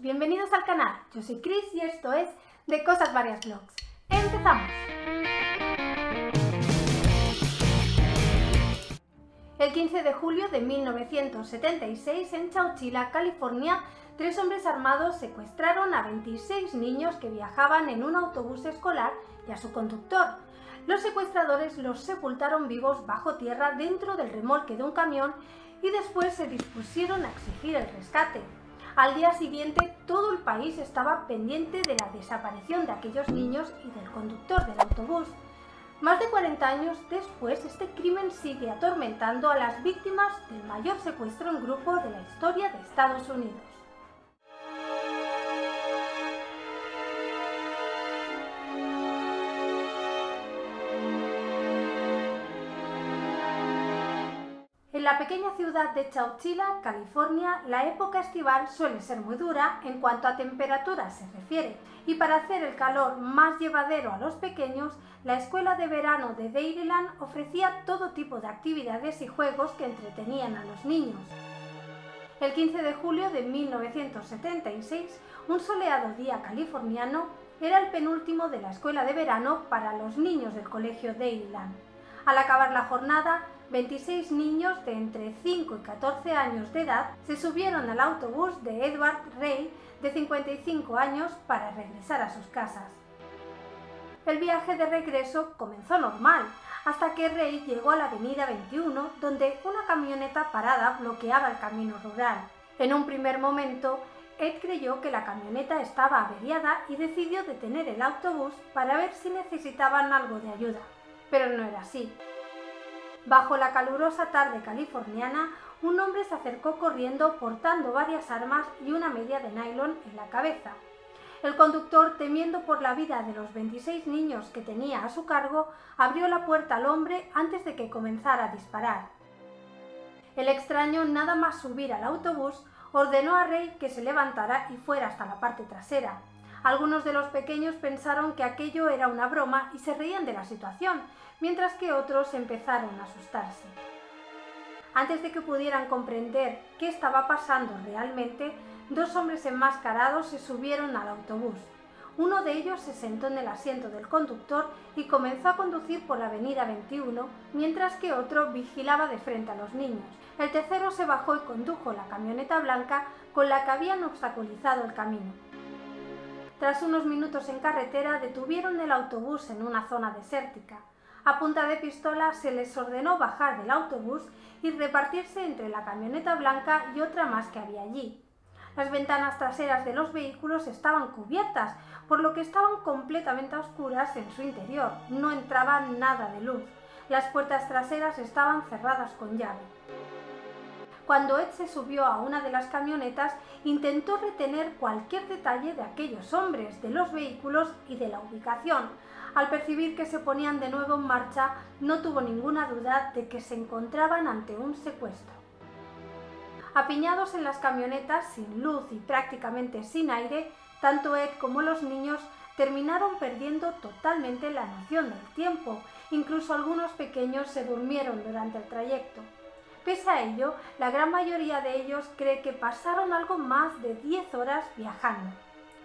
bienvenidos al canal. Yo soy Chris y esto es De Cosas Varias Vlogs. ¡Empezamos! El 15 de julio de 1976 en Chowchilla, California, tres hombres armados secuestraron a 26 niños que viajaban en un autobús escolar y a su conductor. Los secuestradores los sepultaron vivos bajo tierra dentro del remolque de un camión y después se dispusieron a exigir el rescate. Al día siguiente todo el país estaba pendiente de la desaparición de aquellos niños y del conductor del autobús. Más de 40 años después, este crimen sigue atormentando a las víctimas del mayor secuestro en grupo de la historia de Estados Unidos. En la pequeña ciudad de Chowchilla, California, la época estival suele ser muy dura en cuanto a temperatura se refiere, y para hacer el calor más llevadero a los pequeños, la escuela de verano de Dairyland ofrecía todo tipo de actividades y juegos que entretenían a los niños. El 15 de julio de 1976, un soleado día californiano, era el penúltimo de la escuela de verano para los niños del colegio Dairyland. Al acabar la jornada, 26 niños de entre 5 y 14 años de edad se subieron al autobús de Edward Ray, de 55 años, para regresar a sus casas. El viaje de regreso comenzó normal, hasta que Ray llegó a la avenida 21, donde una camioneta parada bloqueaba el camino rural. En un primer momento, Ed creyó que la camioneta estaba averiada y decidió detener el autobús para ver si necesitaban algo de ayuda. Pero no era así. Bajo la calurosa tarde californiana, un hombre se acercó corriendo portando varias armas y una media de nylon en la cabeza. El conductor, temiendo por la vida de los 26 niños que tenía a su cargo, abrió la puerta al hombre antes de que comenzara a disparar. El extraño, nada más subir al autobús, ordenó a Rey que se levantara y fuera hasta la parte trasera. Algunos de los pequeños pensaron que aquello era una broma y se reían de la situación, mientras que otros empezaron a asustarse. Antes de que pudieran comprender qué estaba pasando realmente, dos hombres enmascarados se subieron al autobús. Uno de ellos se sentó en el asiento del conductor y comenzó a conducir por la avenida 21, mientras que otro vigilaba de frente a los niños. El tercero se bajó y condujo la camioneta blanca con la que habían obstaculizado el camino. Tras unos minutos en carretera detuvieron el autobús en una zona desértica. A punta de pistola se les ordenó bajar del autobús y repartirse entre la camioneta blanca y otra más que había allí. Las ventanas traseras de los vehículos estaban cubiertas, por lo que estaban completamente oscuras en su interior. No entraba nada de luz. Las puertas traseras estaban cerradas con llave. Cuando Ed se subió a una de las camionetas, intentó retener cualquier detalle de aquellos hombres, de los vehículos y de la ubicación. Al percibir que se ponían de nuevo en marcha, no tuvo ninguna duda de que se encontraban ante un secuestro. Apiñados en las camionetas, sin luz y prácticamente sin aire, tanto Ed como los niños terminaron perdiendo totalmente la noción del tiempo. Incluso algunos pequeños se durmieron durante el trayecto. Pese a ello, la gran mayoría de ellos cree que pasaron algo más de 10 horas viajando.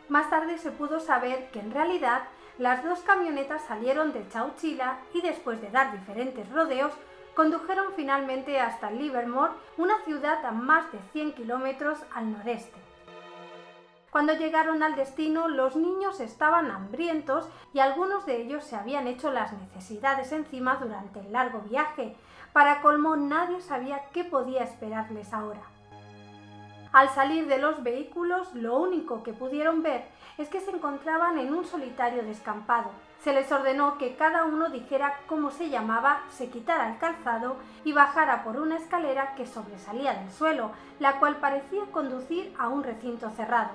Más tarde se pudo saber que en realidad las dos camionetas salieron de Chowchilla y después de dar diferentes rodeos, condujeron finalmente hasta Livermore, una ciudad a más de 100 kilómetros al noreste. Cuando llegaron al destino, los niños estaban hambrientos y algunos de ellos se habían hecho las necesidades encima durante el largo viaje. Para colmo, nadie sabía qué podía esperarles ahora. Al salir de los vehículos, lo único que pudieron ver es que se encontraban en un solitario descampado. Se les ordenó que cada uno dijera cómo se llamaba, se quitara el calzado y bajara por una escalera que sobresalía del suelo, la cual parecía conducir a un recinto cerrado.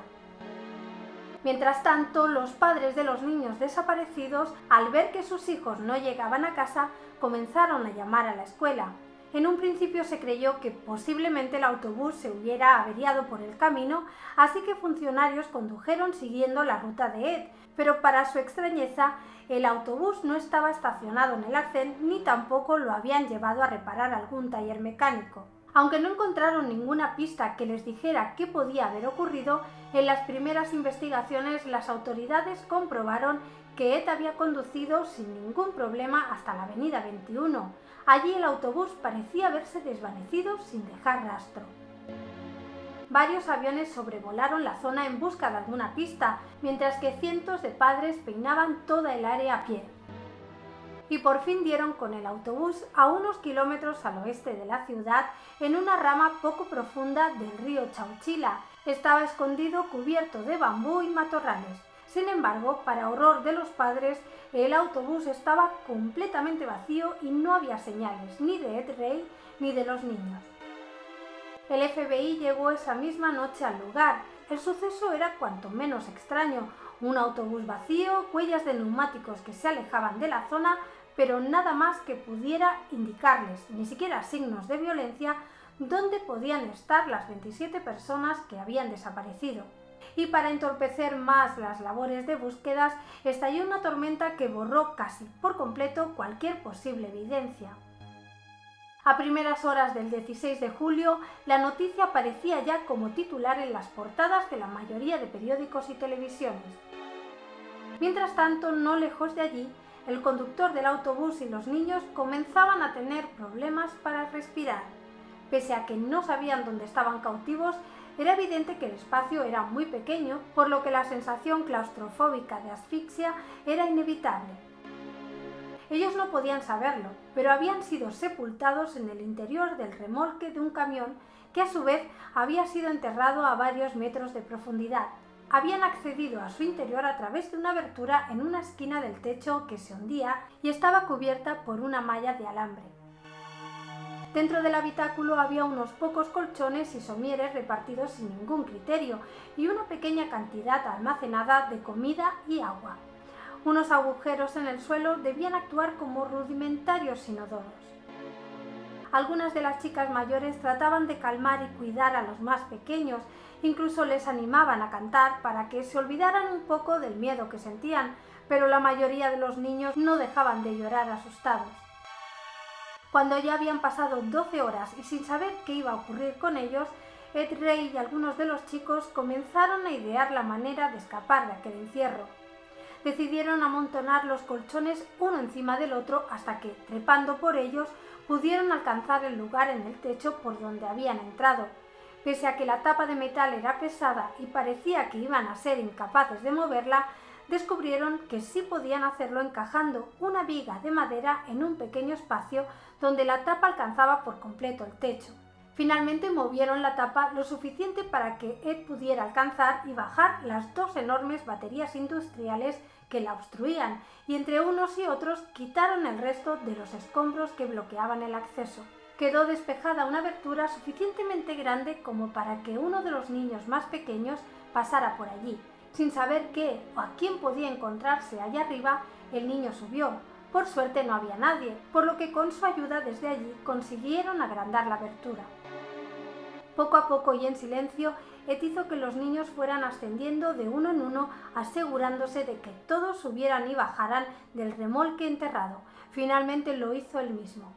Mientras tanto, los padres de los niños desaparecidos, al ver que sus hijos no llegaban a casa, comenzaron a llamar a la escuela. En un principio se creyó que posiblemente el autobús se hubiera averiado por el camino, así que funcionarios condujeron siguiendo la ruta de Ed, pero para su extrañeza, el autobús no estaba estacionado en el arcén ni tampoco lo habían llevado a reparar algún taller mecánico. Aunque no encontraron ninguna pista que les dijera qué podía haber ocurrido, en las primeras investigaciones las autoridades comprobaron que Ed había conducido sin ningún problema hasta la avenida 21. Allí el autobús parecía haberse desvanecido sin dejar rastro. Varios aviones sobrevolaron la zona en busca de alguna pista, mientras que cientos de padres peinaban toda el área a pie y por fin dieron con el autobús a unos kilómetros al oeste de la ciudad en una rama poco profunda del río Chauchila. Estaba escondido cubierto de bambú y matorrales. Sin embargo, para horror de los padres, el autobús estaba completamente vacío y no había señales ni de Ed Rey ni de los niños. El FBI llegó esa misma noche al lugar. El suceso era cuanto menos extraño, un autobús vacío, huellas de neumáticos que se alejaban de la zona, pero nada más que pudiera indicarles, ni siquiera signos de violencia, dónde podían estar las 27 personas que habían desaparecido. Y para entorpecer más las labores de búsquedas, estalló una tormenta que borró casi por completo cualquier posible evidencia. A primeras horas del 16 de julio, la noticia aparecía ya como titular en las portadas de la mayoría de periódicos y televisiones. Mientras tanto, no lejos de allí, el conductor del autobús y los niños comenzaban a tener problemas para respirar. Pese a que no sabían dónde estaban cautivos, era evidente que el espacio era muy pequeño, por lo que la sensación claustrofóbica de asfixia era inevitable. Ellos no podían saberlo, pero habían sido sepultados en el interior del remolque de un camión que a su vez había sido enterrado a varios metros de profundidad. Habían accedido a su interior a través de una abertura en una esquina del techo que se hundía y estaba cubierta por una malla de alambre. Dentro del habitáculo había unos pocos colchones y somieres repartidos sin ningún criterio y una pequeña cantidad almacenada de comida y agua. Unos agujeros en el suelo debían actuar como rudimentarios inodoros. Algunas de las chicas mayores trataban de calmar y cuidar a los más pequeños, incluso les animaban a cantar para que se olvidaran un poco del miedo que sentían, pero la mayoría de los niños no dejaban de llorar asustados. Cuando ya habían pasado 12 horas y sin saber qué iba a ocurrir con ellos, Ed Rey y algunos de los chicos comenzaron a idear la manera de escapar de aquel encierro decidieron amontonar los colchones uno encima del otro hasta que, trepando por ellos, pudieron alcanzar el lugar en el techo por donde habían entrado. Pese a que la tapa de metal era pesada y parecía que iban a ser incapaces de moverla, descubrieron que sí podían hacerlo encajando una viga de madera en un pequeño espacio donde la tapa alcanzaba por completo el techo. Finalmente movieron la tapa lo suficiente para que Ed pudiera alcanzar y bajar las dos enormes baterías industriales que la obstruían y entre unos y otros quitaron el resto de los escombros que bloqueaban el acceso. Quedó despejada una abertura suficientemente grande como para que uno de los niños más pequeños pasara por allí. Sin saber qué o a quién podía encontrarse allá arriba, el niño subió. Por suerte no había nadie, por lo que con su ayuda desde allí consiguieron agrandar la abertura. Poco a poco y en silencio, Ed hizo que los niños fueran ascendiendo de uno en uno, asegurándose de que todos subieran y bajaran del remolque enterrado. Finalmente lo hizo él mismo.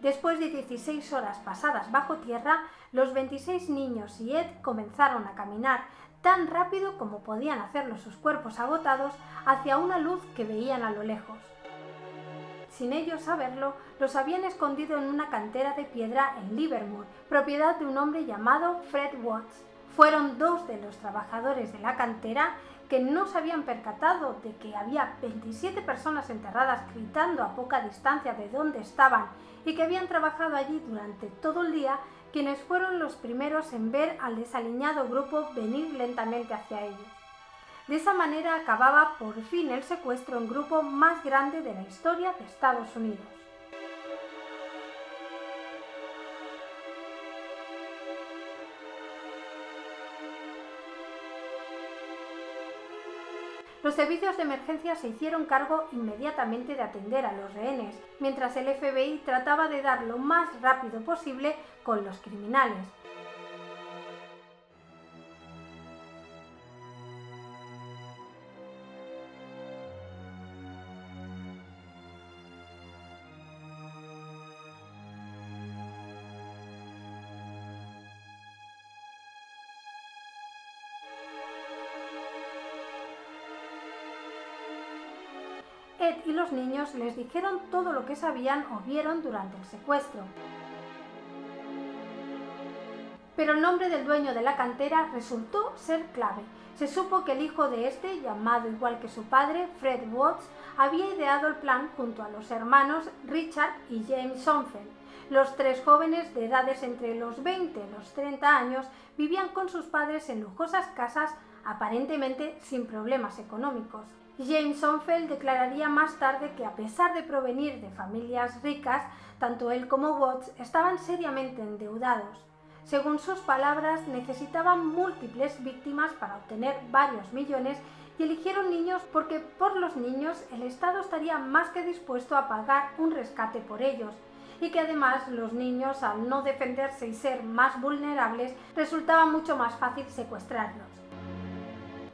Después de 16 horas pasadas bajo tierra, los 26 niños y Ed comenzaron a caminar tan rápido como podían hacerlo sus cuerpos agotados hacia una luz que veían a lo lejos sin ellos saberlo, los habían escondido en una cantera de piedra en Livermore, propiedad de un hombre llamado Fred Watts. Fueron dos de los trabajadores de la cantera que no se habían percatado de que había 27 personas enterradas gritando a poca distancia de donde estaban y que habían trabajado allí durante todo el día, quienes fueron los primeros en ver al desaliñado grupo venir lentamente hacia ellos. De esa manera acababa por fin el secuestro en grupo más grande de la historia de Estados Unidos. Los servicios de emergencia se hicieron cargo inmediatamente de atender a los rehenes, mientras el FBI trataba de dar lo más rápido posible con los criminales. Les dijeron todo lo que sabían o vieron durante el secuestro. Pero el nombre del dueño de la cantera resultó ser clave. Se supo que el hijo de este, llamado igual que su padre, Fred Watts, había ideado el plan junto a los hermanos Richard y James Sonfeld. Los tres jóvenes de edades entre los 20 y los 30 años vivían con sus padres en lujosas casas aparentemente sin problemas económicos. James Sonfeld declararía más tarde que a pesar de provenir de familias ricas, tanto él como Watts estaban seriamente endeudados. Según sus palabras, necesitaban múltiples víctimas para obtener varios millones y eligieron niños porque por los niños el Estado estaría más que dispuesto a pagar un rescate por ellos y que además los niños al no defenderse y ser más vulnerables resultaba mucho más fácil secuestrarlos.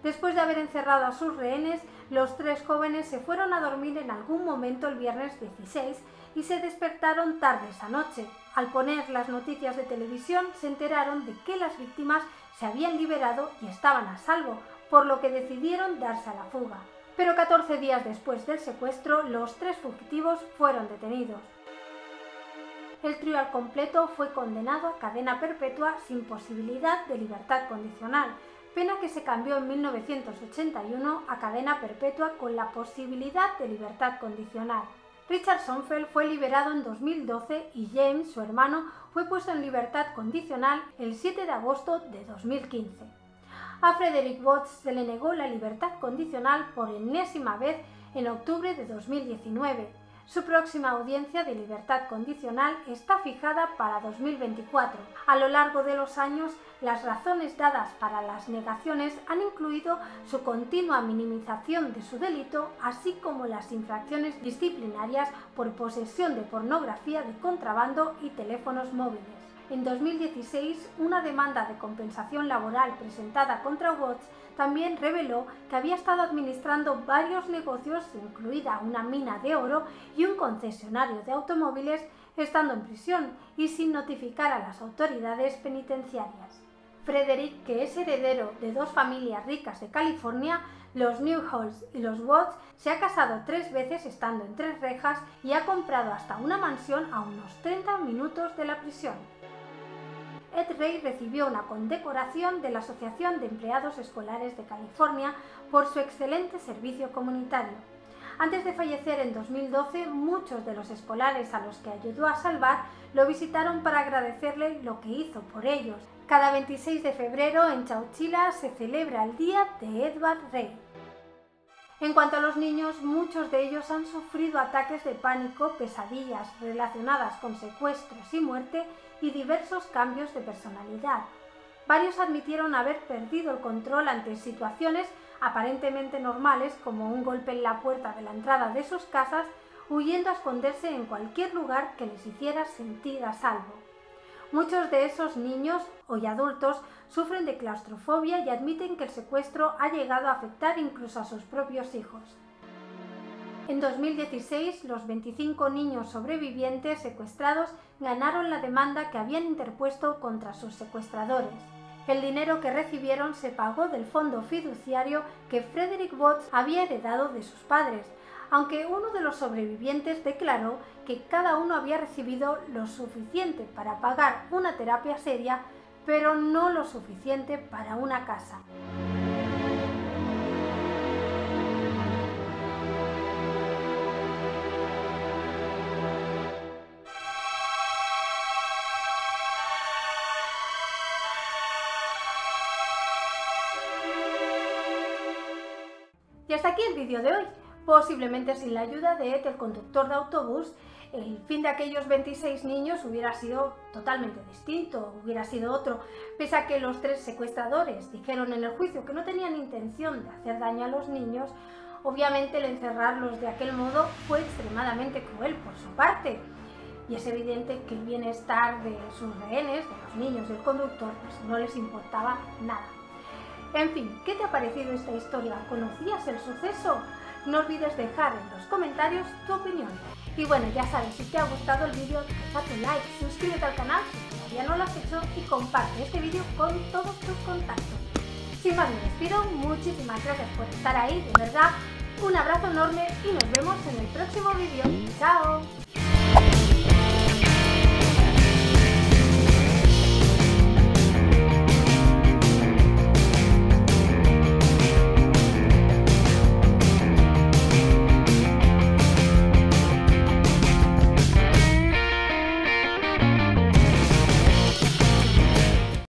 Después de haber encerrado a sus rehenes, los tres jóvenes se fueron a dormir en algún momento el viernes 16 y se despertaron tarde esa noche. Al poner las noticias de televisión se enteraron de que las víctimas se habían liberado y estaban a salvo, por lo que decidieron darse a la fuga. Pero 14 días después del secuestro, los tres fugitivos fueron detenidos. El trío al completo fue condenado a cadena perpetua sin posibilidad de libertad condicional, pena que se cambió en 1981 a cadena perpetua con la posibilidad de libertad condicional. Richard Sonfeld fue liberado en 2012 y James, su hermano, fue puesto en libertad condicional el 7 de agosto de 2015. A Frederick Watts se le negó la libertad condicional por enésima vez en octubre de 2019. Su próxima audiencia de libertad condicional está fijada para 2024. A lo largo de los años, las razones dadas para las negaciones han incluido su continua minimización de su delito, así como las infracciones disciplinarias por posesión de pornografía de contrabando y teléfonos móviles. En 2016, una demanda de compensación laboral presentada contra Watts también reveló que había estado administrando varios negocios, incluida una mina de oro y un concesionario de automóviles, estando en prisión y sin notificar a las autoridades penitenciarias. Frederick, que es heredero de dos familias ricas de California, los Newhalls y los Watts, se ha casado tres veces estando en tres rejas y ha comprado hasta una mansión a unos 30 minutos de la prisión. Ed Ray recibió una condecoración de la Asociación de Empleados Escolares de California por su excelente servicio comunitario. Antes de fallecer en 2012, muchos de los escolares a los que ayudó a salvar lo visitaron para agradecerle lo que hizo por ellos. Cada 26 de febrero en Chauchila se celebra el Día de Edward Ray. En cuanto a los niños, muchos de ellos han sufrido ataques de pánico, pesadillas relacionadas con secuestros y muerte y diversos cambios de personalidad. Varios admitieron haber perdido el control ante situaciones aparentemente normales como un golpe en la puerta de la entrada de sus casas, huyendo a esconderse en cualquier lugar que les hiciera sentir a salvo. Muchos de esos niños, hoy adultos, sufren de claustrofobia y admiten que el secuestro ha llegado a afectar incluso a sus propios hijos. En 2016, los 25 niños sobrevivientes secuestrados ganaron la demanda que habían interpuesto contra sus secuestradores. El dinero que recibieron se pagó del fondo fiduciario que Frederick Watts había heredado de sus padres, aunque uno de los sobrevivientes declaró que cada uno había recibido lo suficiente para pagar una terapia seria, pero no lo suficiente para una casa. Y hasta aquí el vídeo de hoy. Posiblemente sin la ayuda de Ed, el conductor de autobús, el fin de aquellos 26 niños hubiera sido totalmente distinto, hubiera sido otro, pese a que los tres secuestradores dijeron en el juicio que no tenían intención de hacer daño a los niños, obviamente el encerrarlos de aquel modo fue extremadamente cruel por su parte. Y es evidente que el bienestar de sus rehenes, de los niños del conductor, pues no les importaba nada. En fin, ¿qué te ha parecido esta historia? ¿Conocías el suceso? No olvides dejar en los comentarios tu opinión. Y bueno, ya sabes, si te ha gustado el vídeo, deja tu like, suscríbete al canal si todavía no lo has hecho y comparte este vídeo con todos tus contactos. Sin más me despido, muchísimas gracias por estar ahí, de verdad, Un abrazo enorme y nos vemos en el próximo vídeo. ¡Chao!